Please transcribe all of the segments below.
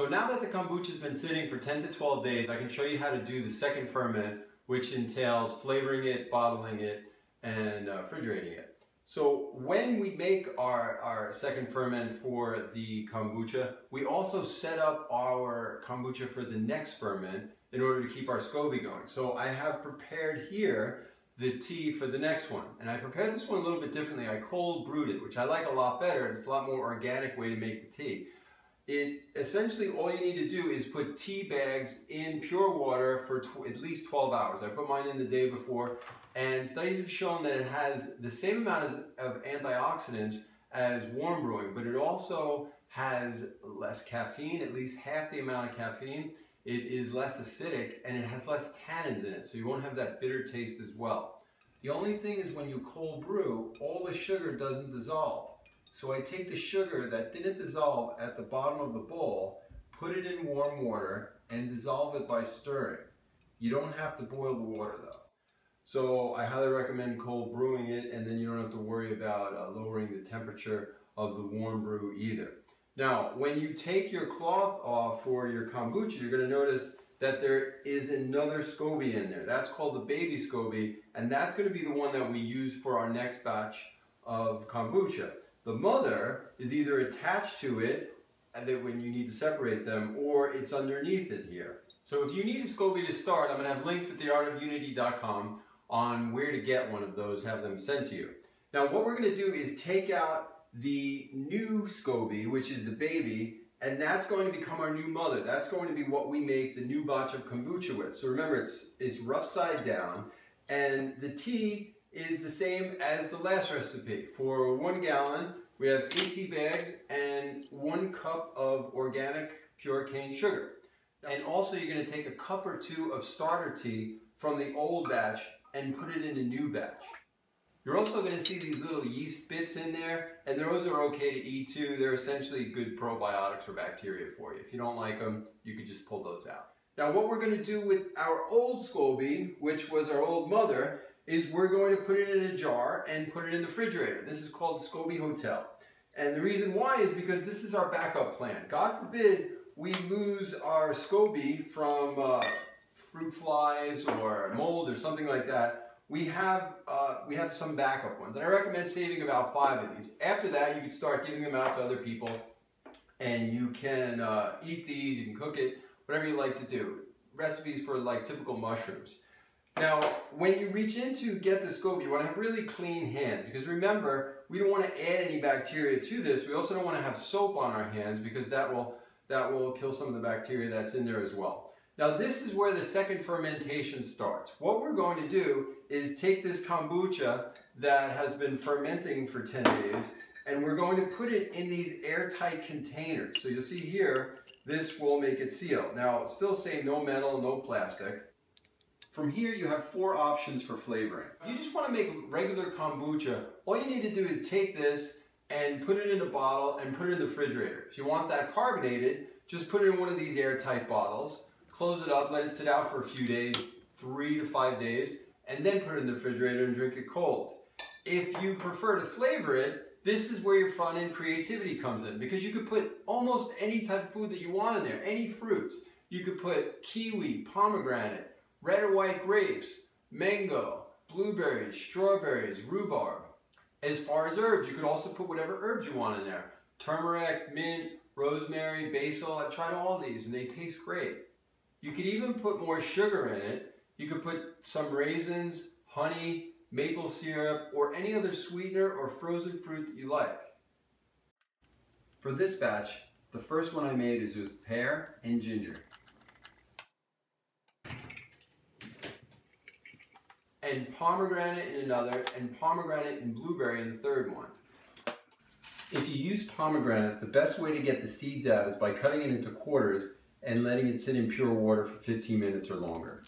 So now that the kombucha's been sitting for 10 to 12 days, I can show you how to do the second ferment, which entails flavoring it, bottling it, and uh, refrigerating it. So when we make our, our second ferment for the kombucha, we also set up our kombucha for the next ferment in order to keep our SCOBY going. So I have prepared here the tea for the next one. And I prepared this one a little bit differently. I cold brewed it, which I like a lot better. It's a lot more organic way to make the tea. It essentially all you need to do is put tea bags in pure water for at least 12 hours. I put mine in the day before and studies have shown that it has the same amount of, of antioxidants as warm brewing, but it also has less caffeine, at least half the amount of caffeine. It is less acidic and it has less tannins in it, so you won't have that bitter taste as well. The only thing is when you cold brew, all the sugar doesn't dissolve. So I take the sugar that didn't dissolve at the bottom of the bowl, put it in warm water, and dissolve it by stirring. You don't have to boil the water though. So I highly recommend cold brewing it and then you don't have to worry about uh, lowering the temperature of the warm brew either. Now, when you take your cloth off for your kombucha, you're gonna notice that there is another SCOBY in there. That's called the baby SCOBY, and that's gonna be the one that we use for our next batch of kombucha. The mother is either attached to it uh, and then when you need to separate them or it's underneath it here. So if you need a SCOBY to start, I'm going to have links at theartofunity.com on where to get one of those, have them sent to you. Now what we're going to do is take out the new SCOBY, which is the baby, and that's going to become our new mother. That's going to be what we make the new batch of kombucha with. So remember, it's, it's rough side down, and the tea is the same as the last recipe. For one gallon, we have 80 bags and one cup of organic pure cane sugar. And also you're gonna take a cup or two of starter tea from the old batch and put it in the new batch. You're also going to see these little yeast bits in there, and those are okay to eat too. They're essentially good probiotics or bacteria for you. If you don't like them, you could just pull those out. Now what we're going to do with our old SCOBY, which was our old mother, is we're going to put it in a jar and put it in the refrigerator. This is called the SCOBY Hotel. And the reason why is because this is our backup plan. God forbid we lose our SCOBY from uh, fruit flies or mold or something like that. We have, uh, we have some backup ones. And I recommend saving about five of these. After that, you can start giving them out to other people and you can uh, eat these, you can cook it, whatever you like to do. Recipes for like typical mushrooms. Now, when you reach in to get the SCOBY, you want to have really clean hands because remember, we don't want to add any bacteria to this. We also don't want to have soap on our hands because that will, that will kill some of the bacteria that's in there as well. Now this is where the second fermentation starts. What we're going to do is take this kombucha that has been fermenting for 10 days and we're going to put it in these airtight containers. So you'll see here, this will make it seal. Now, still say no metal, no plastic. From here, you have four options for flavoring. If you just want to make regular kombucha, all you need to do is take this and put it in a bottle and put it in the refrigerator. If you want that carbonated, just put it in one of these airtight bottles, close it up, let it sit out for a few days, three to five days, and then put it in the refrigerator and drink it cold. If you prefer to flavor it, this is where your front end creativity comes in because you could put almost any type of food that you want in there, any fruits. You could put kiwi, pomegranate, red or white grapes, mango, blueberries, strawberries, rhubarb. As far as herbs, you could also put whatever herbs you want in there. Turmeric, mint, rosemary, basil. I've tried all these and they taste great. You could even put more sugar in it. You could put some raisins, honey, maple syrup, or any other sweetener or frozen fruit that you like. For this batch, the first one I made is with pear and ginger. And pomegranate in another, and pomegranate and blueberry in the third one. If you use pomegranate, the best way to get the seeds out is by cutting it into quarters and letting it sit in pure water for 15 minutes or longer.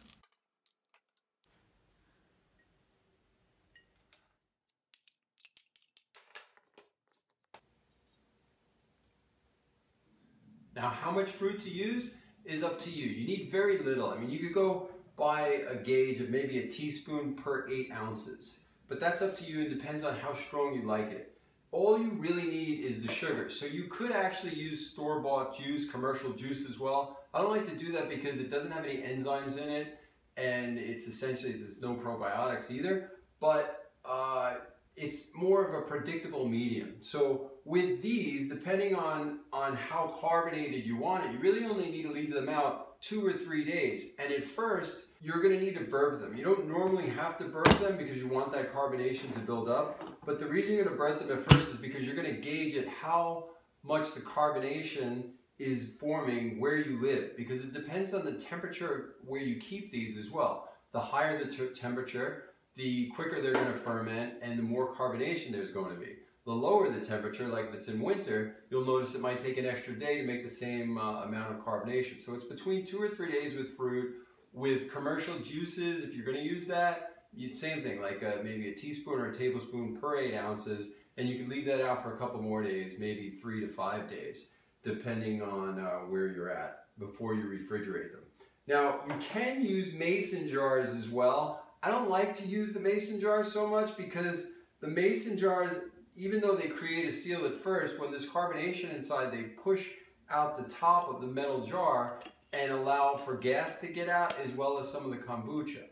Now how much fruit to use is up to you. You need very little. I mean, you could go by a gauge of maybe a teaspoon per eight ounces. But that's up to you and depends on how strong you like it. all you really need is the sugar. So you could actually use store-bought juice, commercial juice as well. I don't like to do that because it doesn't have any enzymes in it and it's essentially, there's no probiotics either, but uh, it's more of a predictable medium. So with these, depending on, on how carbonated you want it, you really only need to leave them out two or three days. And at first, you're gonna need to burp them. You don't normally have to burp them because you want that carbonation to build up. But the reason you're gonna burp them at first is because you're gonna gauge at how much the carbonation is forming where you live because it depends on the temperature where you keep these as well. The higher the temperature, the quicker they're going to ferment and the more carbonation there's going to be. The lower the temperature, like if it's in winter, you'll notice it might take an extra day to make the same uh, amount of carbonation. So it's between two or three days with fruit. With commercial juices, if you're going to use that, you same thing, like a, uh, maybe a teaspoon or a tablespoon per eight ounces, and you can leave that out for a couple more days, maybe three to five days, depending on uh, where you're at before you refrigerate them. Now, you can use mason jars as well. I don't like to use the mason jars so much because the mason jars even though they create a seal at first, when there's carbonation inside, they push out the top of the metal jar and allow for gas to get out as well as some of the kombucha.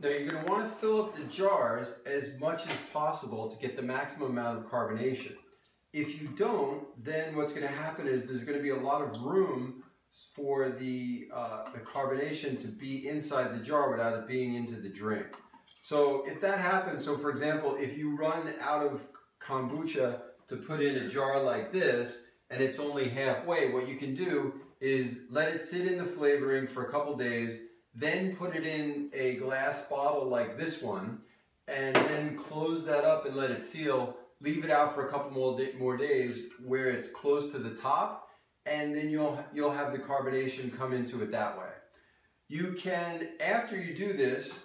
Now you're going to want to fill up the jars as much as possible to get the maximum amount of carbonation. If you don't, then what's going to happen is there's going to be a lot of room for the, uh, the carbonation to be inside the jar without it being into the drink. So if that happens, so for example, if you run out of kombucha to put in a jar like this and it's only halfway, what you can do is let it sit in the flavoring for a couple days, then put it in a glass bottle like this one, and then close that up and let it seal. Leave it out for a couple more, more days where it's close to the top, and then you'll, you'll have the carbonation come into it that way. You can, after you do this,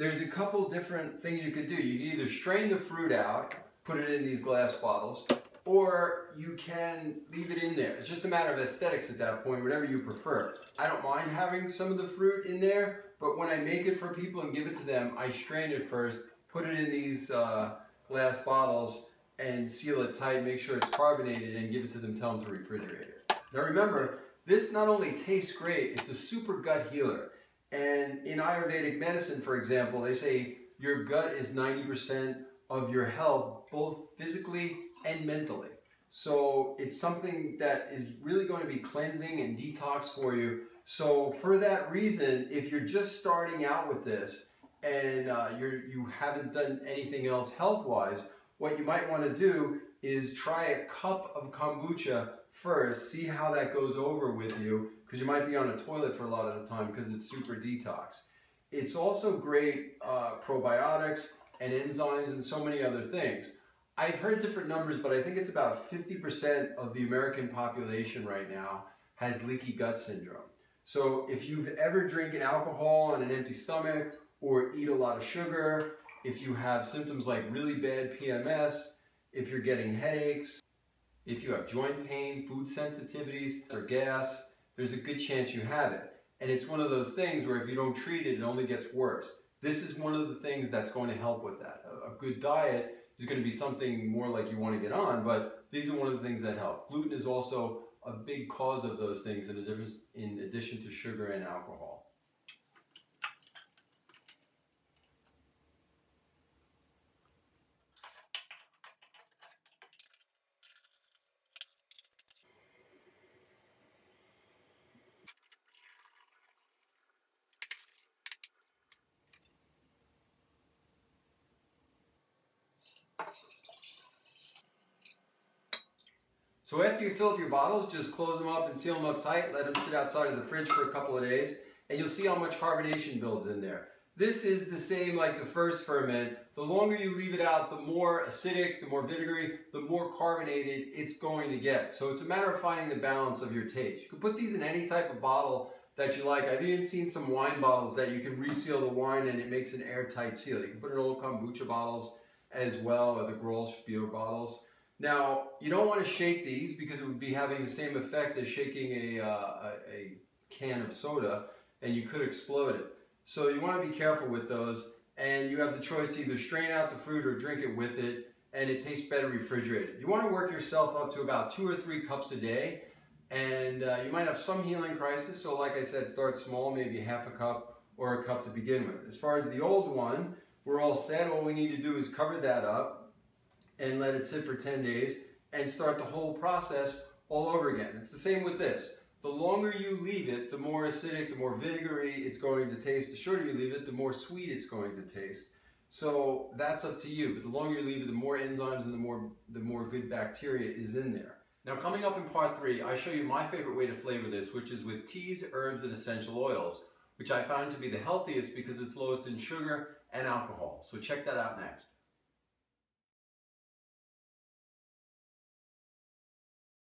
there's a couple different things you could do. You can either strain the fruit out, put it in these glass bottles, or you can leave it in there. It's just a matter of aesthetics at that point, whatever you prefer. I don't mind having some of the fruit in there, but when I make it for people and give it to them, I strain it first, put it in these uh, glass bottles, and seal it tight, make sure it's carbonated, and give it to them, tell them to refrigerate it. Now remember, this not only tastes great, it's a super gut healer. And in Ayurvedic medicine, for example, they say your gut is 90% of your health, both physically and mentally. So it's something that is really going to be cleansing and detox for you. So for that reason, if you're just starting out with this and uh, you're, you haven't done anything else health-wise, what you might want to do is try a cup of kombucha first, see how that goes over with you, because you might be on a toilet for a lot of the time because it's super detox. It's also great uh, probiotics and enzymes and so many other things. I've heard different numbers, but I think it's about 50% of the American population right now has leaky gut syndrome. So if you've ever drinking alcohol on an empty stomach or eat a lot of sugar, if you have symptoms like really bad PMS, if you're getting headaches, if you have joint pain, food sensitivities, or gas, there's a good chance you have it. And it's one of those things where if you don't treat it, it only gets worse. This is one of the things that's going to help with that. A, good diet is going to be something more like you want to get on, but these are one of the things that help. Gluten is also a big cause of those things in, in addition to sugar and alcohol. So after you fill up your bottles, just close them up and seal them up tight. Let them sit outside of the fridge for a couple of days, and you'll see how much carbonation builds in there. This is the same like the first ferment. The longer you leave it out, the more acidic, the more vinegary, the more carbonated it's going to get. So it's a matter of finding the balance of your taste. You can put these in any type of bottle that you like. I've even seen some wine bottles that you can reseal the wine and it makes an airtight seal. You can put it in old kombucha bottles as well, or the Grolsch beer bottles. Now, you don't want to shake these because it would be having the same effect as shaking a, uh, a, can of soda and you could explode it. So you want to be careful with those and you have the choice to either strain out the fruit or drink it with it and it tastes better refrigerated. You want to work yourself up to about two or three cups a day and uh, you might have some healing crisis. So like I said, start small, maybe half a cup or a cup to begin with. As far as the old one, we're all set. All we need to do is cover that up and let it sit for 10 days and start the whole process all over again. It's the same with this. The longer you leave it, the more acidic, the more vinegary it's going to taste. The shorter you leave it, the more sweet it's going to taste. So that's up to you. But the longer you leave it, the more enzymes and the more, the more good bacteria is in there. Now coming up in part three, I show you my favorite way to flavor this, which is with teas, herbs, and essential oils, which I found to be the healthiest because it's lowest in sugar and alcohol. So check that out next.